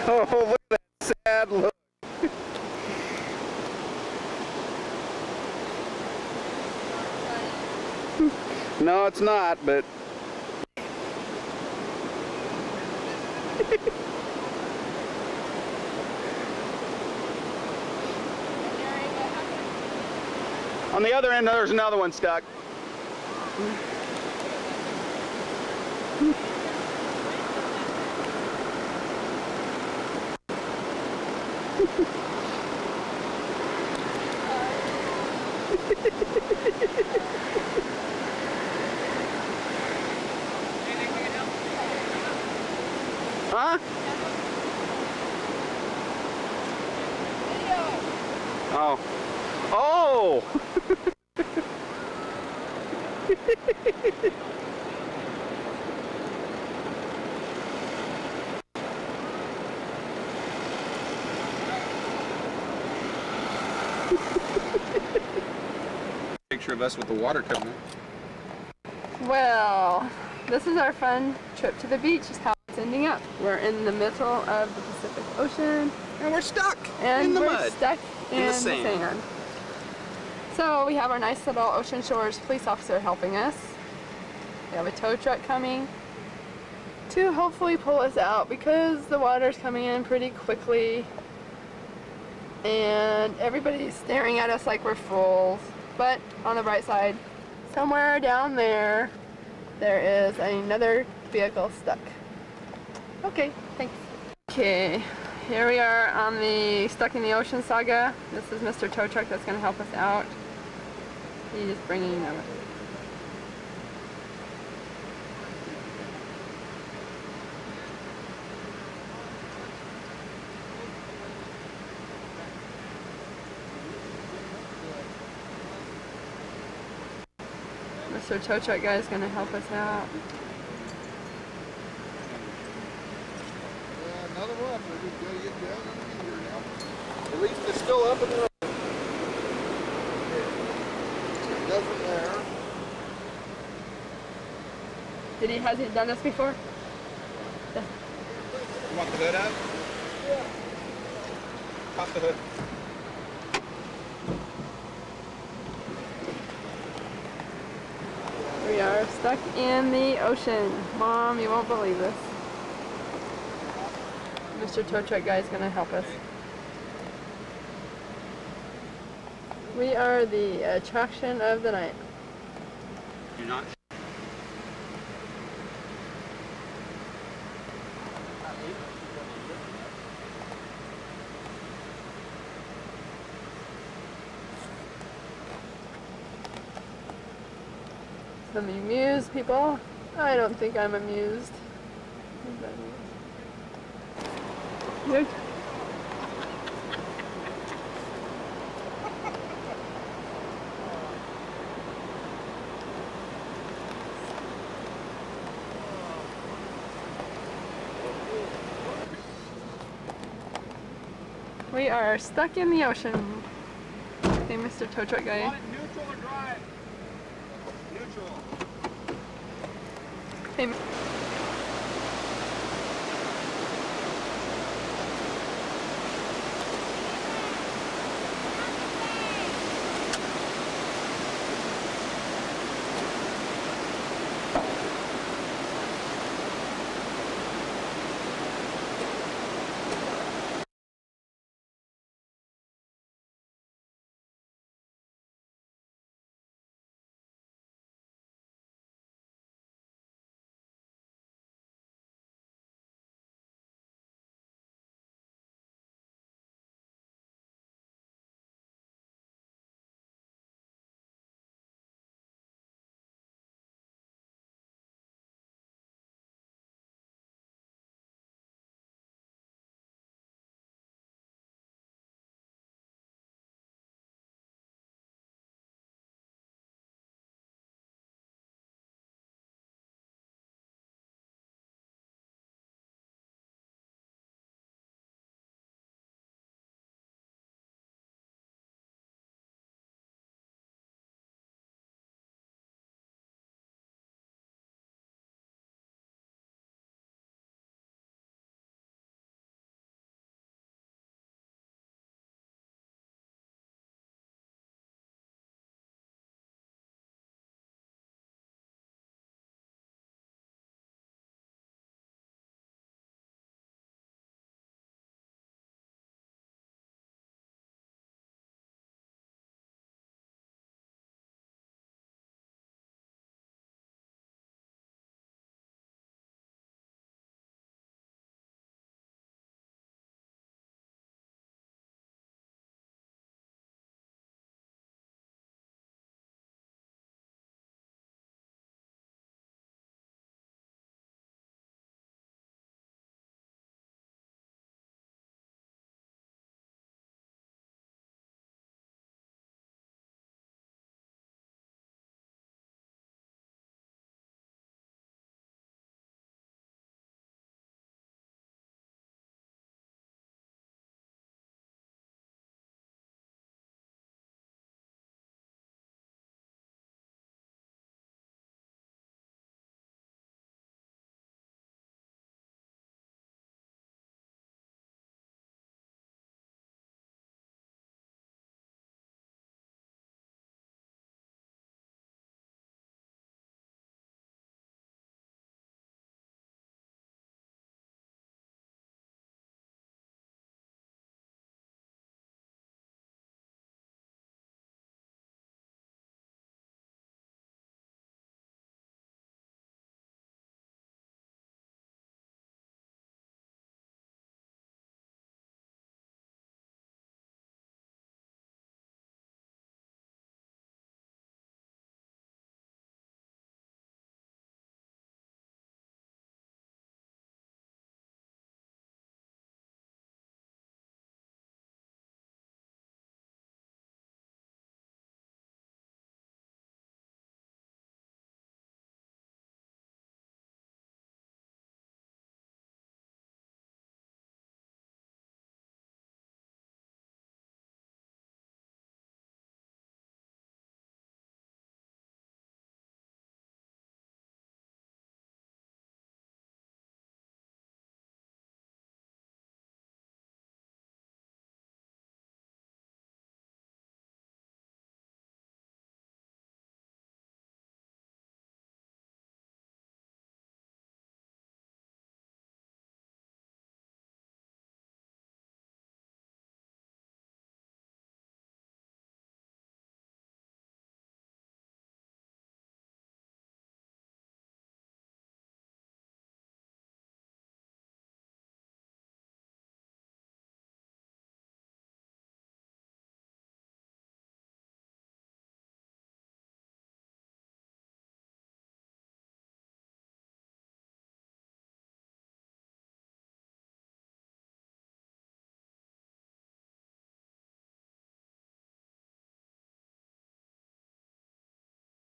Oh, look at that sad look. no, it's not, but on the other end there's another one stuck. Oh. Oh! Picture of us with the water coming in. Well, this is our fun trip to the beach is how it's ending up. We're in the middle of the Pacific Ocean And we're stuck and in the we're mud. stuck in, the sand. sand. So we have our nice little Ocean Shores police officer helping us. We have a tow truck coming to hopefully pull us out because the water's coming in pretty quickly and everybody's staring at us like we're fools. But on the bright side, somewhere down there, there is another vehicle stuck. Okay, thanks. Okay, here we are on the Stuck in the Ocean saga. This is Mr. Tow Truck that's going to help us out. He's bringing them. Mr. Tow Truck guy is going to help us out. Uh, another one. We just gotta get down here now. At least it's still up and running. Nothing there. Did he, has he done this before? You want the hood up? Yeah. Pop the hood. We are stuck in the ocean. Mom, you won't believe this. Mr. Tow Truck guy is going to help us. We are the attraction of the night. Some amused people. I don't think I'm amused. We are stuck in the ocean. Hey, Mr. Tow Truck guy. Neutral